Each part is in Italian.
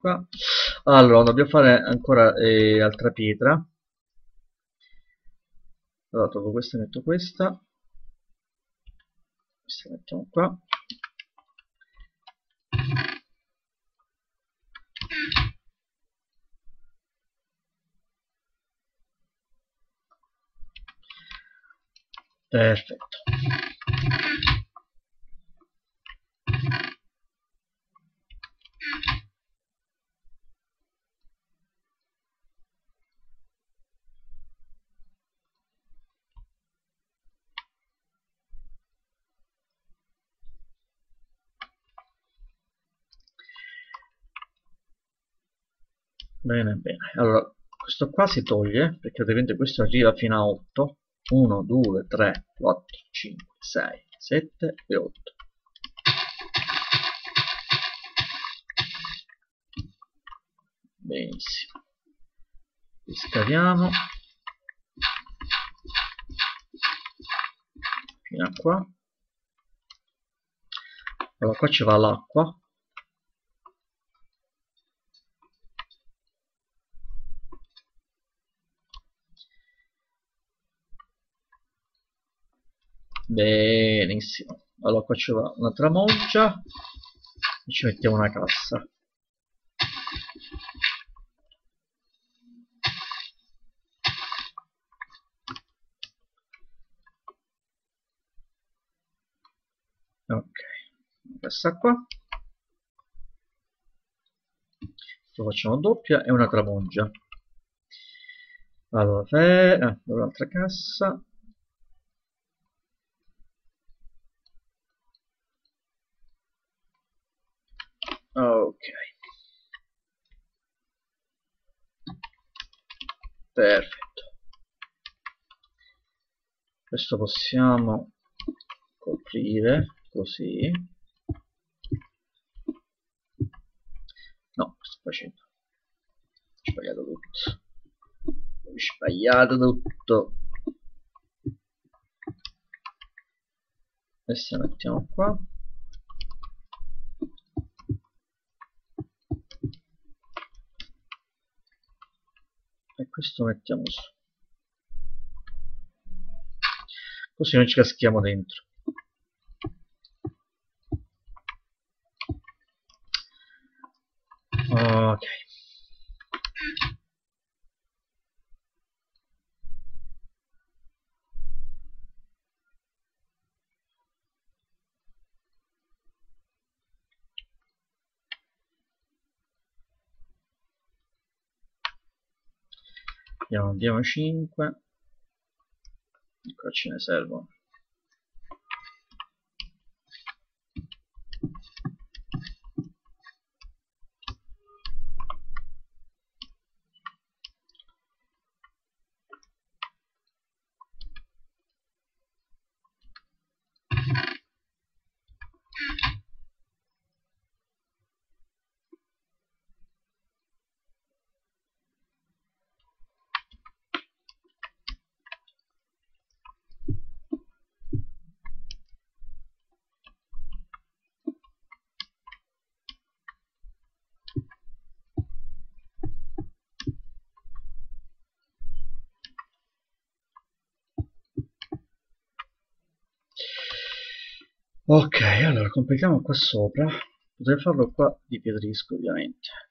qua. Allora dobbiamo fare ancora eh, altra pietra. Allora tolgo questa e metto questa. Questa mettiamo qua. Perfetto bene bene. Allora questo qua si toglie perché ovviamente questo arriva fino a 8 1 2 3 4 5 6 7 e 8 benissimo. Scaviamo. Fino a qua. Allora qua ci va l'acqua benissimo. Allora qua va una tramoggia e ci mettiamo una cassa. Ok questa qua. Lo facciamo doppia e una tramoggia allora, eh, un'altra cassa ok perfetto. Questo possiamo coprire così. No sto facendo. Ho sbagliato tutto. Ho sbagliato tutto. Adesso mettiamo qua questo mettiamo su. Così non ci caschiamo dentro ok andiamo, andiamo 5 qua ce ne servono ok allora completiamo qua sopra. Potrei farlo qua di piedrisco ovviamente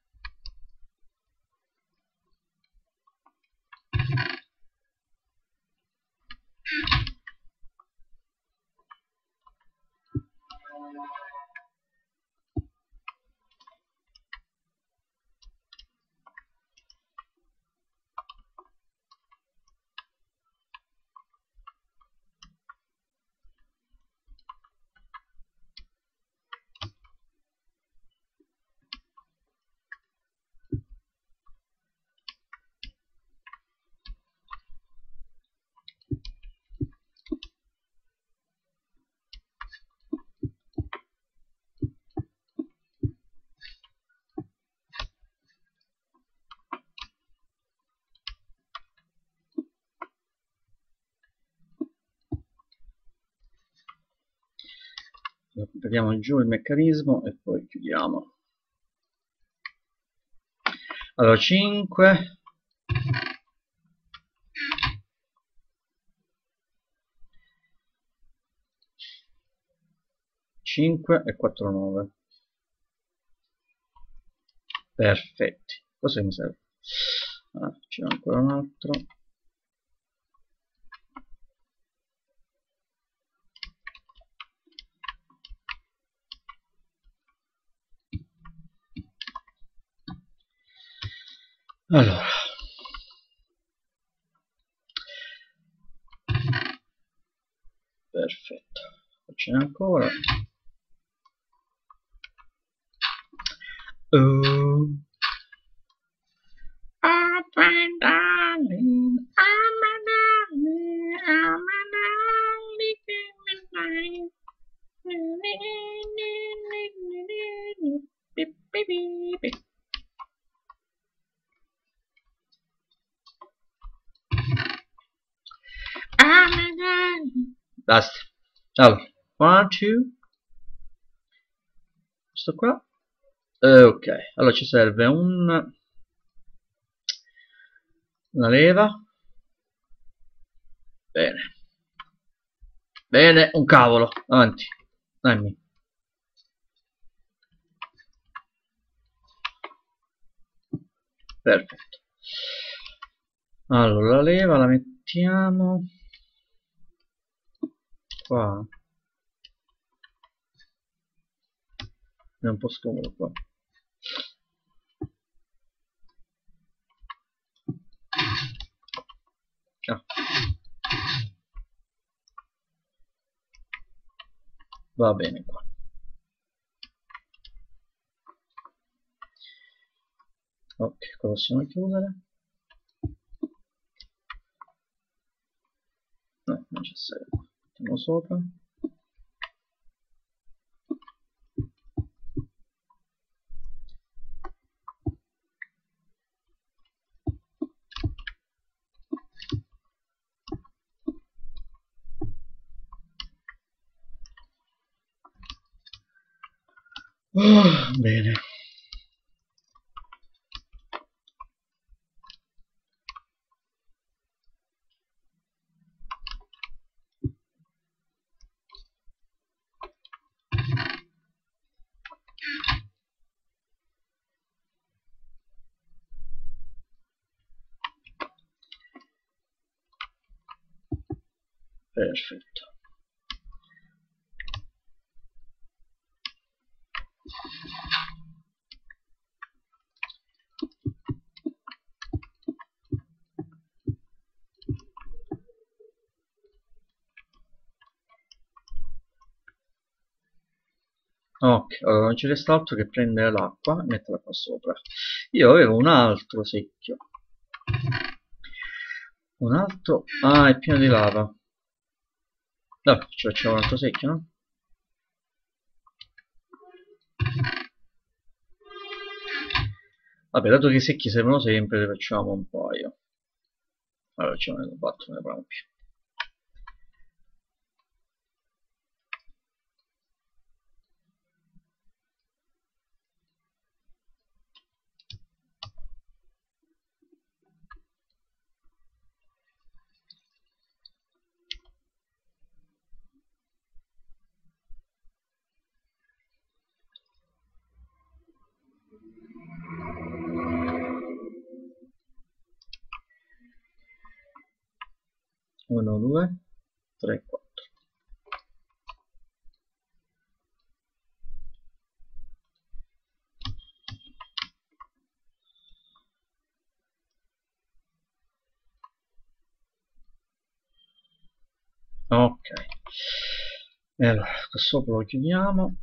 vediamo giù il meccanismo e poi chiudiamo. Allora 5 5 e 4 9 perfetti. Cosa mi serve? Ah, c'è ancora un altro allora perfetto facciamo ancora oh. Up and I'm a darling, I'm a darling, beep, beep, beep, beep. Basta. Allora, 1, 2. Questo qua. Eh, ok, allora ci serve un... Una leva. Bene. Bene, un cavolo. Avanti. Dammi. Perfetto. Allora, la leva la mettiamo qua è un po' scomodo qua. Ah. va bene qua. Ok qua possiamo chiudere no non c'è serve mettiamo sopra bene perfetto allora non ci resta altro che prendere l'acqua e metterla qua sopra io avevo un altro secchio un altro ah è pieno di lava No, ci facciamo un altro secchio, no? Vabbè, dato che i secchi servono sempre, li facciamo un paio. Allora facciamo ne 4, ne proviamo più. 1 2 3 4 ok. E allora sopra lo chiudiamo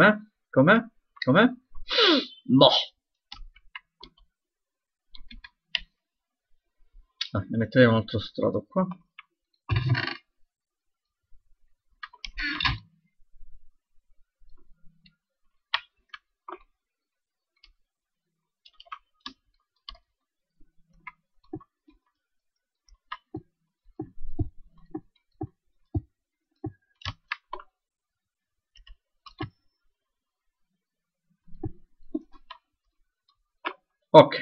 Com'è? Com'è? Com'è? No. Ah, ne metterei un altro strato qua. Ok.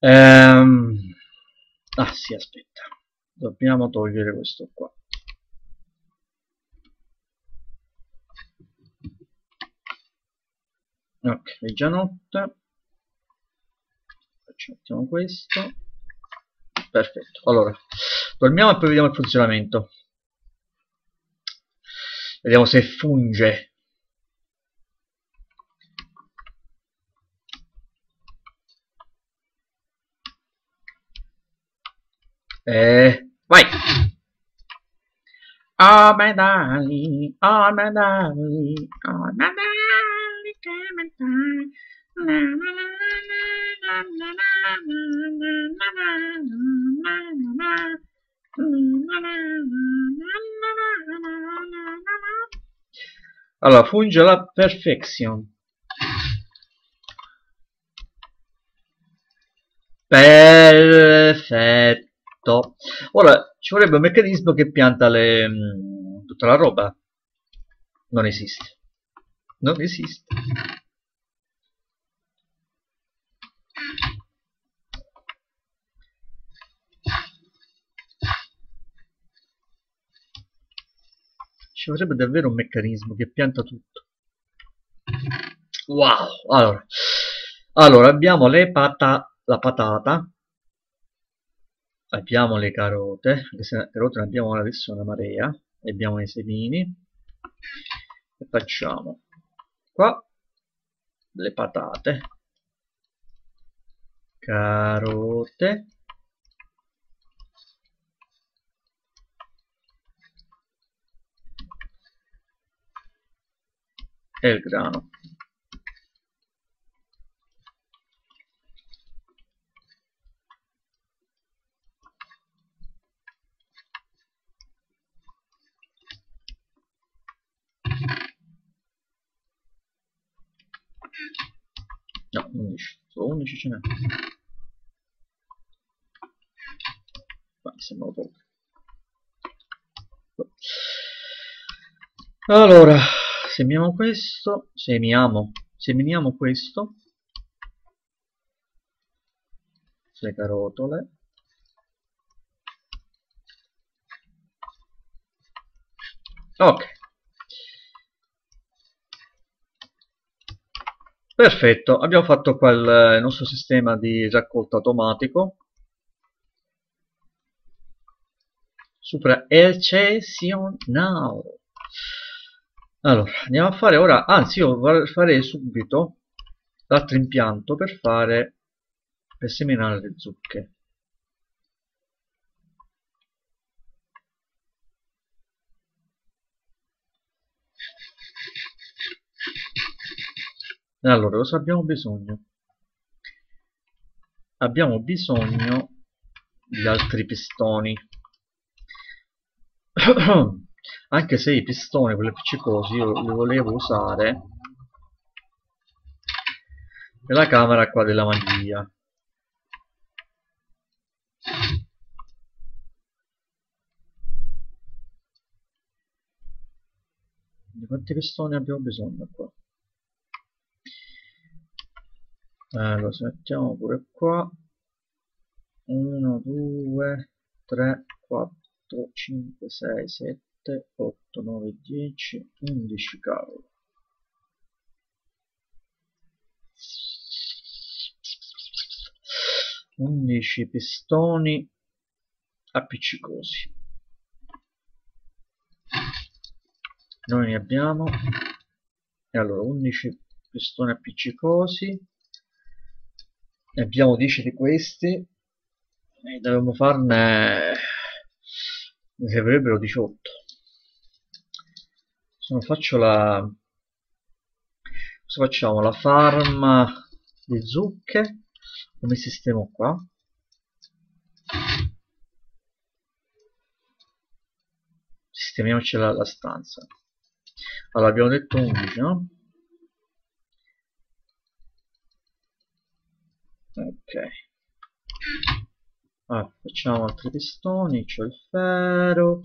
Ehm... ah sì aspetta. Dobbiamo togliere questo qua. Ok è già notte. Facciamo questo. Perfetto. Allora dormiamo e poi vediamo il funzionamento. Vediamo se funge eh, vai oh medagli oh medagli oh medagli che mentai allora funge alla perfezione perfetto ora ci vorrebbe un meccanismo che pianta le, mm, tutta la roba. Non esiste. Non esiste. Ci vorrebbe davvero un meccanismo che pianta tutto. Wow. Allora, allora abbiamo le pata la patata abbiamo le carote le carote ne abbiamo adesso una marea abbiamo i semini. E facciamo qua le patate. Carote. E il grano no 11 solo 11 ce n'è ma sembra poco allora semiamo questo semiamo seminiamo questo. Le carotole. Ok perfetto abbiamo fatto il, il nostro sistema di raccolta automatico. Super Elcesion Now allora andiamo a fare ora anzi io farei subito l'altro impianto per fare per seminare le zucche allora cosa abbiamo bisogno? Abbiamo bisogno di altri pistoni. Anche se i pistoni quelli appiccicosi io li volevo usare nella camera qua della magia. Di quanti pistoni abbiamo bisogno qua allora mettiamo pure qua 1 2 3 4 5 6 7 7, 8, 9, 10, 11 cavolo. Undici pistoni appiccicosi. Noi ne abbiamo e allora 11 pistoni appiccicosi ne abbiamo 10 di questi. E dovremmo farne ne servirebbero 18 se non faccio la cosa facciamo? La farm di zucche? Come sistemo qua? Sistemiamoci la, la stanza. Allora abbiamo detto 11 no? ok. Allora, facciamo altri pistoni c'ho il ferro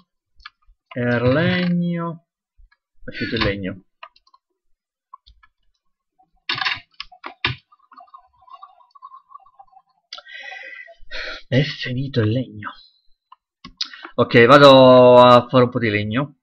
e il legno. Lasciate il legno. È finito il legno. Ok vado a fare un po' di legno.